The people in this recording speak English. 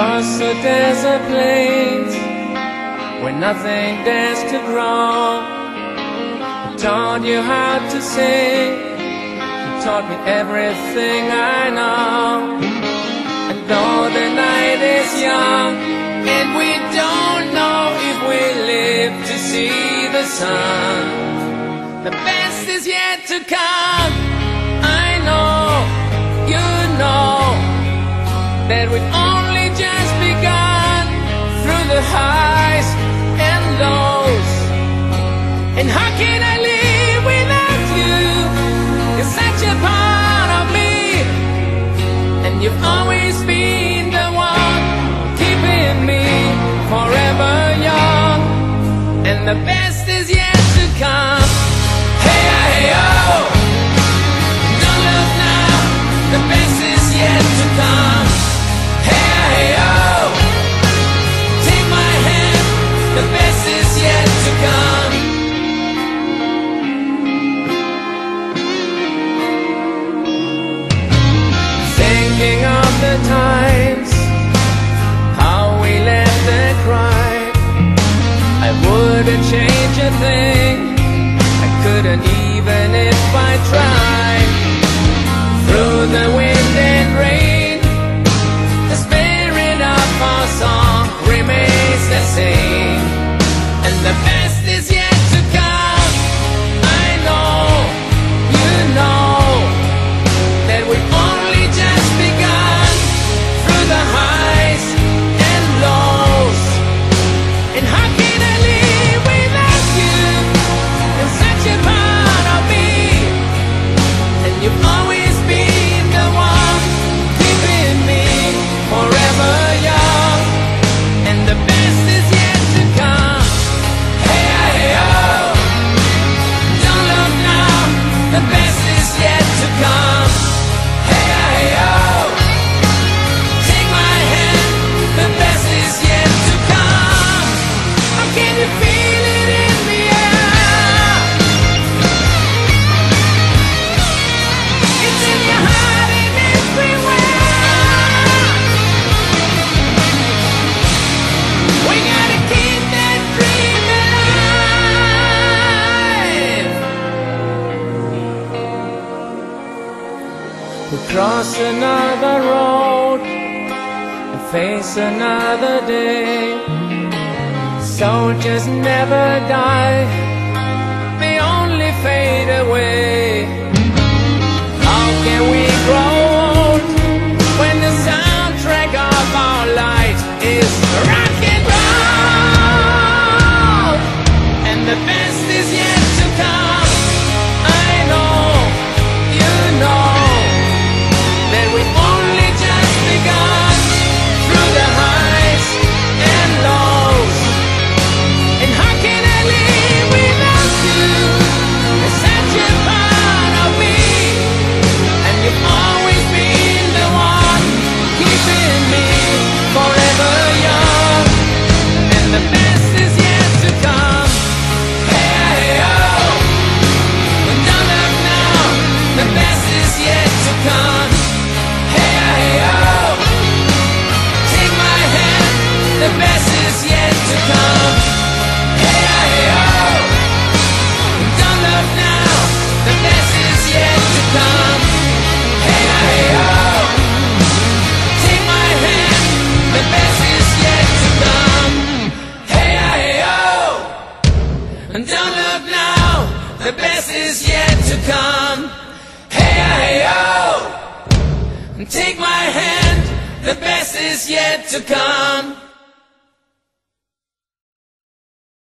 across the desert plains where nothing dares to grow. He taught you how to sing, he taught me everything I know. And though the night is young, and we don't know if we live to see the sun, the best is yet to come. I know, you know, that we all just begun through the highs and lows. And how can I live without you? You're such a part of me, and you've always been. thinking of the times How we let the cry. I wouldn't change a thing I couldn't even if I tried. Through the window We cross another road and face another day. Soldiers never die, they only fade away. to come. Hey! Take my hand, the best is yet to come.